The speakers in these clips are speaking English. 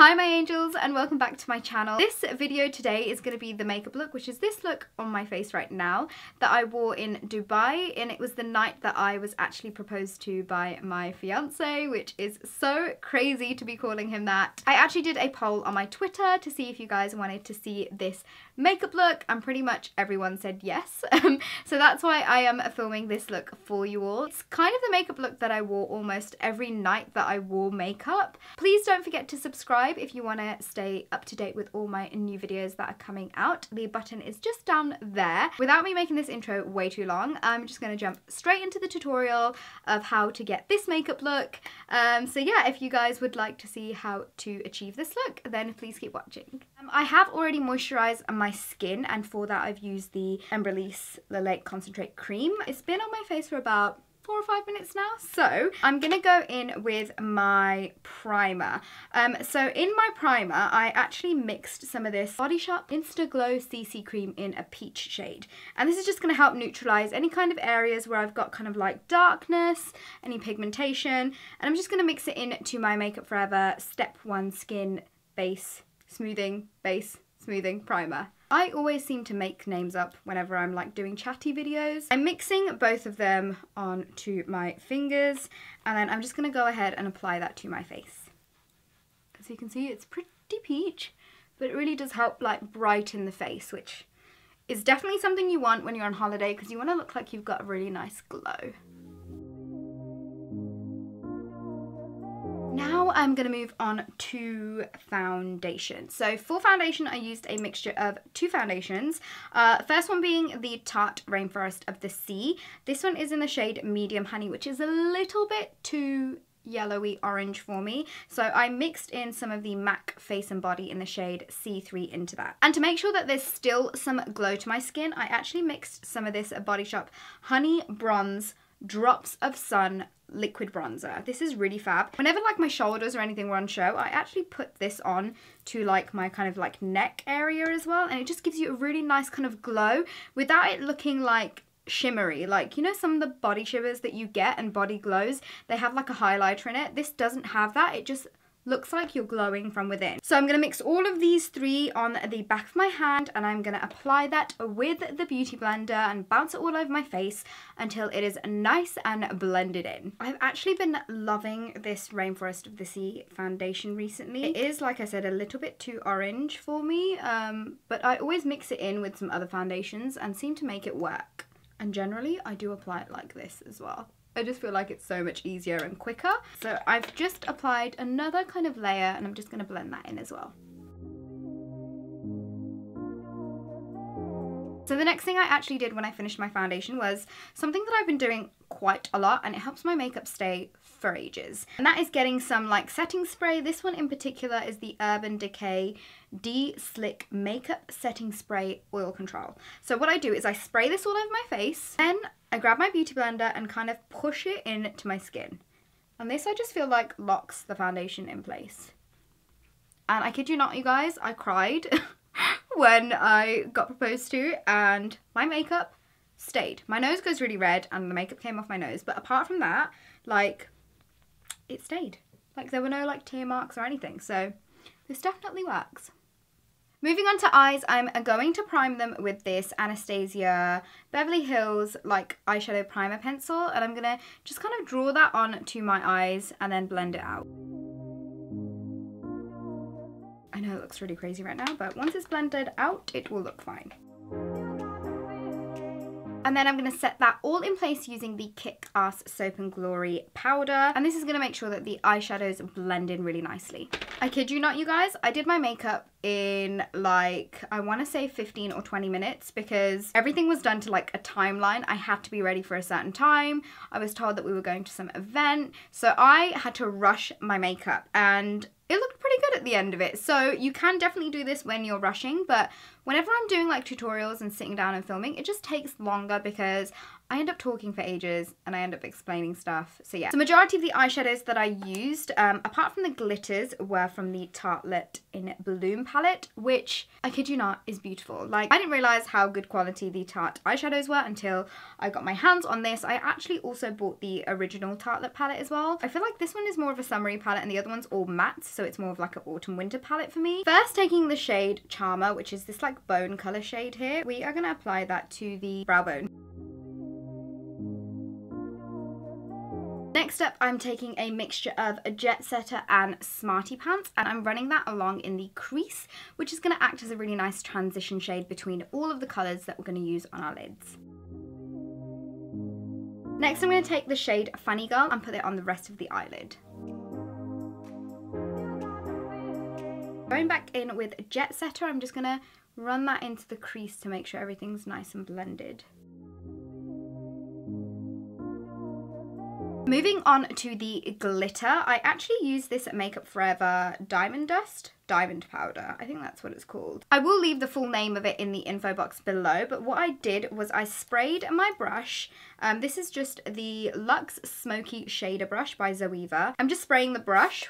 Hi my angels and welcome back to my channel. This video today is going to be the makeup look which is this look on my face right now that I wore in Dubai and it was the night that I was actually proposed to by my fiance which is so crazy to be calling him that. I actually did a poll on my Twitter to see if you guys wanted to see this makeup look and pretty much everyone said yes um, so that's why I am filming this look for you all. It's kind of the makeup look that I wore almost every night that I wore makeup. Please don't forget to subscribe subscribe if you want to stay up to date with all my new videos that are coming out. The button is just down there. Without me making this intro way too long, I'm just going to jump straight into the tutorial of how to get this makeup look. Um, so yeah, if you guys would like to see how to achieve this look, then please keep watching. Um, I have already moisturised my skin and for that I've used the Embryolisse Lillet Concentrate Cream. It's been on my face for about four or five minutes now. So I'm to go in with my primer. Um, so in my primer, I actually mixed some of this Body Shop Insta Glow CC Cream in a peach shade. And this is just to help neutralize any kind of areas where I've got kind of like darkness, any pigmentation. And I'm just to mix it into my Makeup Forever Step 1 Skin Base Smoothing Base Smoothing Primer. I always seem to make names up whenever I'm like doing chatty videos. I'm mixing both of them onto my fingers and then I'm just going to go ahead and apply that to my face. As you can see it's pretty peach but it really does help like brighten the face which is definitely something you want when you're on holiday because you want to look like you've got a really nice glow. Now I'm going to move on to foundation. So for foundation I used a mixture of two foundations. Uh, first one being the Tarte Rainforest of the Sea. This one is in the shade Medium Honey which is a little bit too yellowy orange for me. So I mixed in some of the MAC Face and Body in the shade C3 into that. And to make sure that there's still some glow to my skin, I actually mixed some of this Body Shop Honey Bronze Drops of Sun liquid bronzer. This is really fab. Whenever like my shoulders or anything were on show, I actually put this on to like my kind of like neck area as well. And it just gives you a really nice kind of glow without it looking like shimmery like you know some of the body shimmers that you get and body glows they have like a highlighter in it this doesn't have that it just looks like you're glowing from within. So I'm going to mix all of these three on the back of my hand and I'm going to apply that with the Beauty Blender and bounce it all over my face until it is nice and blended in. I've actually been loving this Rainforest of the Sea foundation recently. It is, like I said, a little bit too orange for me, um, but I always mix it in with some other foundations and seem to make it work. And generally, I do apply it like this as well. I just feel like it's so much easier and quicker. So I've just applied another kind of layer and I'm just going to blend that in as well. So the next thing I actually did when I finished my foundation was something that I've been doing quite a lot and it helps my makeup stay for ages. And that is getting some like setting spray. This one in particular is the Urban Decay De-Slick Makeup Setting Spray Oil Control. So what I do is I spray this all over my face, then I grab my beauty blender and kind of push it into my skin. And this I just feel like locks the foundation in place. And I kid you not, you guys, I cried when I got proposed to and my makeup stayed. My nose goes really red and the makeup came off my nose. But apart from that, like, it stayed. Like, there were no, like, tear marks or anything. So, this definitely works. Moving on to eyes, I'm going to prime them with this Anastasia Beverly Hills like eyeshadow primer pencil and I'm going to just kind of draw that on to my eyes and then blend it out. I know it looks really crazy right now, but once it's blended out, it will look fine. And then I'm to set that all in place using the Kick Ass Soap and Glory powder. And this is to make sure that the eyeshadows blend in really nicely. I kid you not, you guys, I did my makeup in like, I want to say 15 or 20 minutes because everything was done to like a timeline. I had to be ready for a certain time. I was told that we were going to some event. So I had to rush my makeup and it looked pretty good at the end of it. So you can definitely do this when you're rushing, but whenever I'm doing like tutorials and sitting down and filming, it just takes longer because I end up talking for ages and I end up explaining stuff. So yeah, the majority of the eyeshadows that I used, um, apart from the glitters, were from the Tartelette in Bloom palette, which, I kid you not, is beautiful. Like, I didn't realise how good quality the Tarte eyeshadows were until I got my hands on this. I actually also bought the original Tartelette palette as well. I feel like this one is more of a summery palette and the other one's all matte, so it's more of like an autumn winter palette for me. First, taking the shade Charmer, which is this like bone colour shade here, we are to apply that to the brow bone. Next up, I'm taking a mixture of a Jet Setter and Smarty Pants, and I'm running that along in the crease, which is going to act as a really nice transition shade between all of the colours that we're going to use on our lids. Next, I'm going to take the shade Funny Girl and put it on the rest of the eyelid. Going back in with Jet Setter, I'm just going to run that into the crease to make sure everything's nice and blended. Moving on to the glitter, I actually use this Makeup Forever Diamond Dust. Diamond powder, I think that's what it's called. I will leave the full name of it in the info box below, but what I did was I sprayed my brush. Um, this is just the Luxe Smoky Shader Brush by Zoeva. I'm just spraying the brush.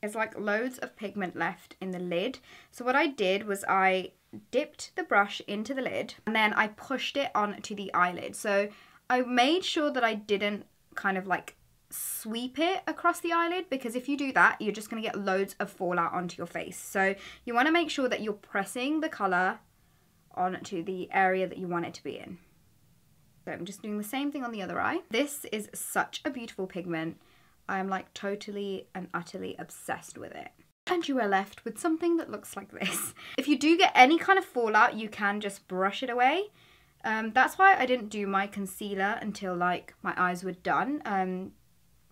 There's like loads of pigment left in the lid. So what I did was I dipped the brush into the lid and then I pushed it onto the eyelid. So I made sure that I didn't kind of like sweep it across the eyelid because if you do that you're just going to get loads of fallout onto your face. So you want to make sure that you're pressing the colour onto the area that you want it to be in. So I'm just doing the same thing on the other eye. This is such a beautiful pigment. I'm like totally and utterly obsessed with it. And you are left with something that looks like this. If you do get any kind of fallout you can just brush it away um, that's why I didn't do my concealer until like my eyes were done. Um,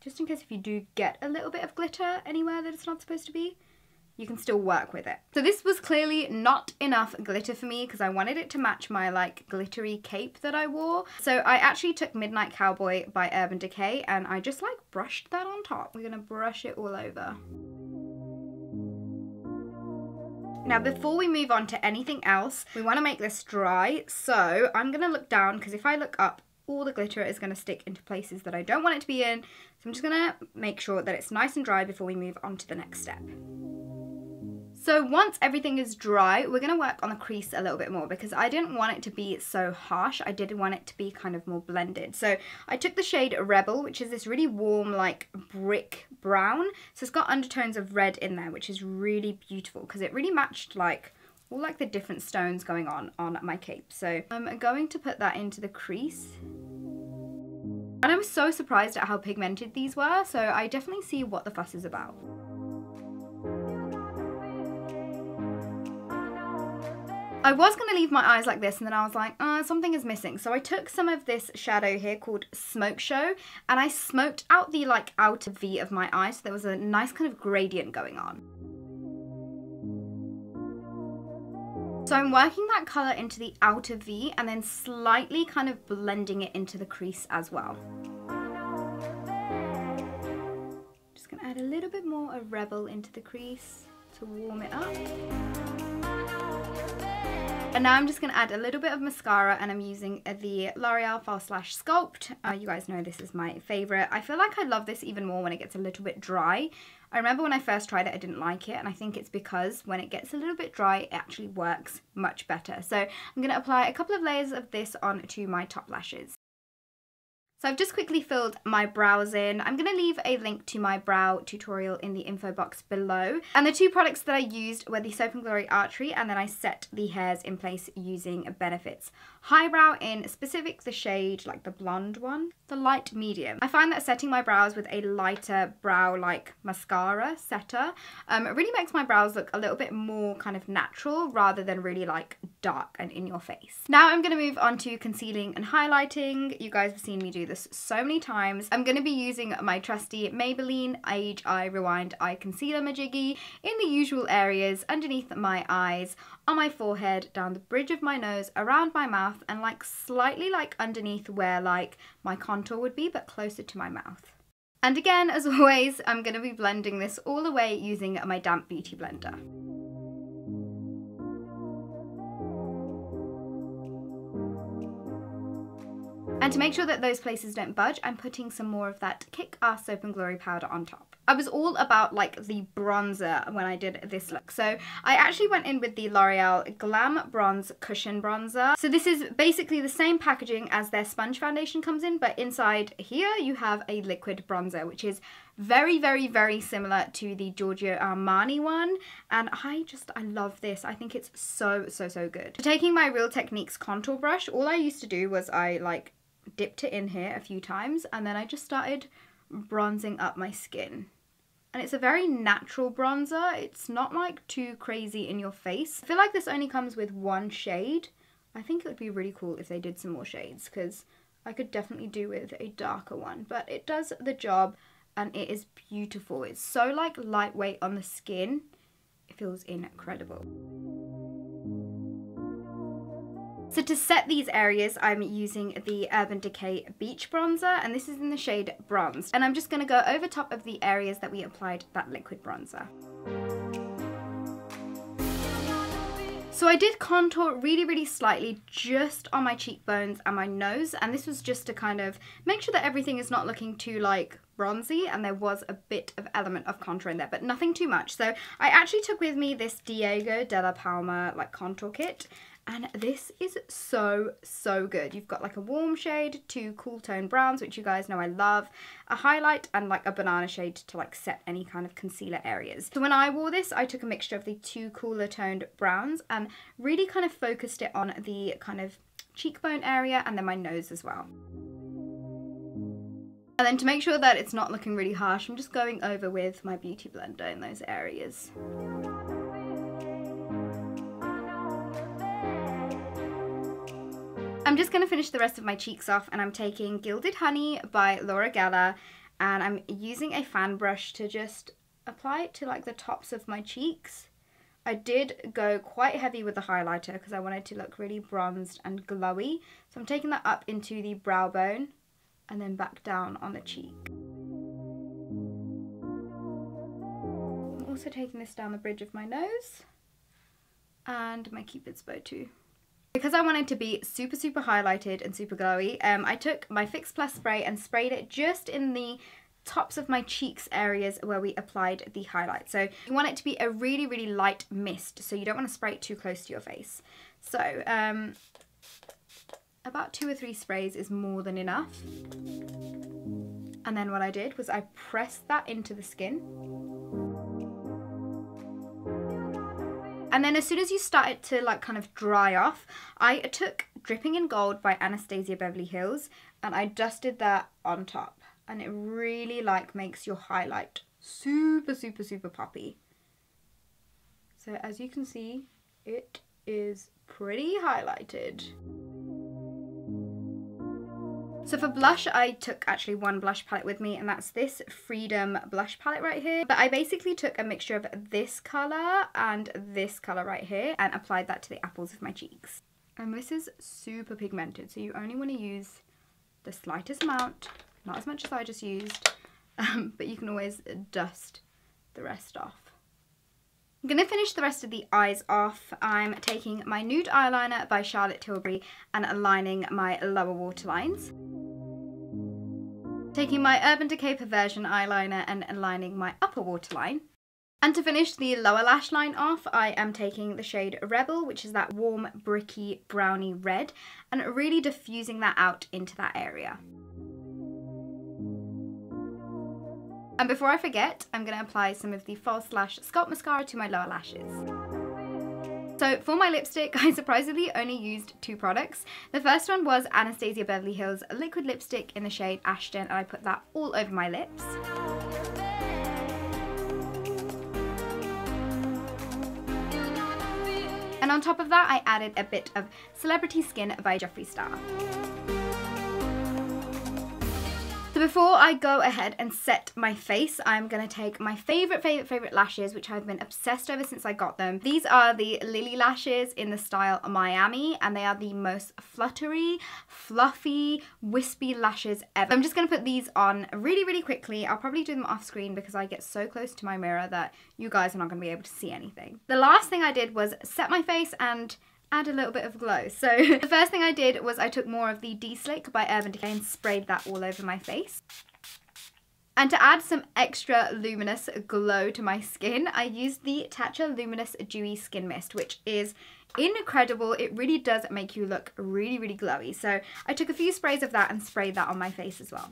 just in case if you do get a little bit of glitter anywhere that it's not supposed to be, you can still work with it. So this was clearly not enough glitter for me because I wanted it to match my like glittery cape that I wore. So I actually took Midnight Cowboy by Urban Decay and I just like brushed that on top. We're gonna brush it all over. Now before we move on to anything else, we want to make this dry. So I'm going to look down because if I look up, all the glitter is going to stick into places that I don't want it to be in. So I'm just going to make sure that it's nice and dry before we move on to the next step. So once everything is dry, we're going to work on the crease a little bit more because I didn't want it to be so harsh. I did want it to be kind of more blended. So I took the shade Rebel, which is this really warm, like brick brown. So it's got undertones of red in there, which is really beautiful because it really matched like all like the different stones going on on my cape. So I'm going to put that into the crease. And I was so surprised at how pigmented these were, so I definitely see what the fuss is about. I was going to leave my eyes like this and then I was like, uh, something is missing. So I took some of this shadow here called Smoke Show and I smoked out the like outer V of my eye so there was a nice kind of gradient going on. So I'm working that colour into the outer V and then slightly kind of blending it into the crease as well. Just going to add a little bit more of Rebel into the crease to warm it up. And now I'm just going to add a little bit of mascara and I'm using the L'Oreal False Lash Sculpt. Uh, you guys know this is my favourite. I feel like I love this even more when it gets a little bit dry. I remember when I first tried it, I didn't like it, and I think it's because when it gets a little bit dry, it actually works much better. So I'm going to apply a couple of layers of this onto my top lashes. So I've just quickly filled my brows in. I'm going to leave a link to my brow tutorial in the info box below. And the two products that I used were the Soap & Glory Archery and then I set the hairs in place using Benefit's High Brow in specific the shade, like the blonde one, the light medium. I find that setting my brows with a lighter brow like mascara setter um, really makes my brows look a little bit more kind of natural rather than really like dark and in your face. Now I'm going to move on to concealing and highlighting. You guys have seen me do this so many times. I'm going to be using my trusty Maybelline Age Eye Rewind Eye Concealer Majiggy in the usual areas underneath my eyes, on my forehead, down the bridge of my nose, around my mouth, and like slightly like underneath where like my contour would be, but closer to my mouth. And again, as always, I'm going to be blending this all the way using my damp beauty blender. And to make sure that those places don't budge, I'm putting some more of that Kick Ass Soap and Glory powder on top. I was all about like the bronzer when I did this look. So I actually went in with the L'Oreal Glam Bronze Cushion Bronzer. So this is basically the same packaging as their sponge foundation comes in, but inside here you have a liquid bronzer, which is very, very, very similar to the Giorgio Armani one. And I just, I love this. I think it's so, so, so good. taking my Real Techniques contour brush, all I used to do was I like dipped it in here a few times and then I just started bronzing up my skin and it's a very natural bronzer. It's not like too crazy in your face. I feel like this only comes with one shade. I think it would be really cool if they did some more shades because I could definitely do with a darker one. But it does the job and it is beautiful. It's so like lightweight on the skin. It feels incredible. So to set these areas, I'm using the Urban Decay Beach Bronzer, and this is in the shade Bronze. And I'm just going to go over top of the areas that we applied that liquid bronzer. So I did contour really, really slightly just on my cheekbones and my nose, and this was just to kind of make sure that everything is not looking too like bronzy and there was a bit of element of contour in there but nothing too much so I actually took with me this Diego Dalla Palma like contour kit and this is so so good. You've got like a warm shade two cool tone browns which you guys know I love a highlight and like a banana shade to like set any kind of concealer areas. So when I wore this I took a mixture of the two cooler toned browns and really kind of focused it on the kind of cheekbone area and then my nose as well. And then to make sure that it's not looking really harsh I'm just going over with my beauty blender in those areas I'm just going to finish the rest of my cheeks off and I'm taking Gilded Honey by Laura Geller and I'm using a fan brush to just apply it to like the tops of my cheeks. I did go quite heavy with the highlighter because I wanted to look really bronzed and glowy. So I'm taking that up into the brow bone and then back down on the cheek. I'm also taking this down the bridge of my nose and my cupid's bow too. Because I wanted to be super, super highlighted and super glowy, um, I took my Fix Plus spray and sprayed it just in the tops of my cheeks areas where we applied the highlight. So you want it to be a really, really light mist, so you don't want to spray it too close to your face. So um, about two or three sprays is more than enough. And then what I did was I pressed that into the skin And then as soon as you start it to like kind of dry off, I took Dripping in Gold by Anastasia Beverly Hills and I dusted that on top. And it really like makes your highlight super, super, super poppy. So as you can see, it is pretty highlighted. So for blush, I took actually one blush palette with me and that's this Freedom blush palette right here. But I basically took a mixture of this colour and this colour right here and applied that to the apples of my cheeks. And this is super pigmented, so you only want to use the slightest amount, not as much as I just used, um, but you can always dust the rest off. I'm going to finish the rest of the eyes off. I'm taking my nude eyeliner by Charlotte Tilbury and aligning my lower waterlines. Taking my Urban Decay Perversion eyeliner and aligning my upper waterline. And to finish the lower lash line off, I am taking the shade Rebel, which is that warm, bricky, browny red, and really diffusing that out into that area. And before I forget, I'm going to apply some of the False Lash Sculpt Mascara to my lower lashes. So for my lipstick, I surprisingly only used two products. The first one was Anastasia Beverly Hills liquid lipstick in the shade Ashton and I put that all over my lips. And on top of that, I added a bit of Celebrity Skin by Jeffree Star. So before I go ahead and set my face, I'm going to take my favourite, favourite, favourite lashes, which I've been obsessed over since I got them. These are the Lilly lashes in the style Miami, and they are the most fluttery, fluffy, wispy lashes ever. I'm just going to put these on really, really quickly. I'll probably do them off screen because I get so close to my mirror that you guys are not going to be able to see anything. The last thing I did was set my face and add a little bit of glow. So the first thing I did was I took more of the De-Slick by Urban Decay and sprayed that all over my face. And to add some extra luminous glow to my skin, I used the Tatcha Luminous Dewy Skin Mist, which is incredible. It really does make you look really, really glowy. So I took a few sprays of that and sprayed that on my face as well.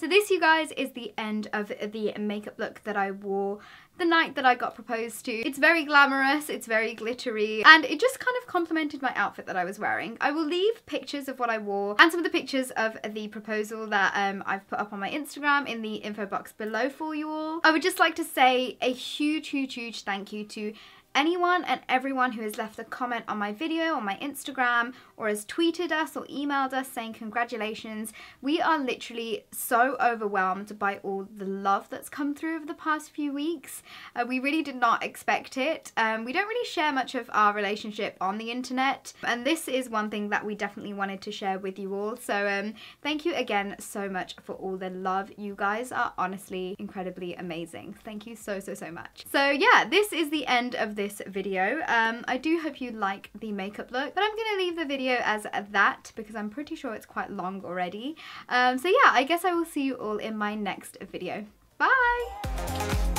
So this, you guys, is the end of the makeup look that I wore the night that I got proposed to. It's very glamorous, it's very glittery, and it just kind of complemented my outfit that I was wearing. I will leave pictures of what I wore and some of the pictures of the proposal that um, I've put up on my Instagram in the info box below for you all. I would just like to say a huge, huge, huge thank you to anyone and everyone who has left a comment on my video on my Instagram or has tweeted us or emailed us saying congratulations. We are literally so overwhelmed by all the love that's come through over the past few weeks. Uh, we really did not expect it. Um, we don't really share much of our relationship on the internet and this is one thing that we definitely wanted to share with you all. So um, thank you again so much for all the love. You guys are honestly incredibly amazing. Thank you so, so, so much. So yeah, this is the end of this video. Um, I do hope you like the makeup look, but I'm going to leave the video as that because I'm pretty sure it's quite long already. Um, so yeah, I guess I will see you all in my next video. Bye!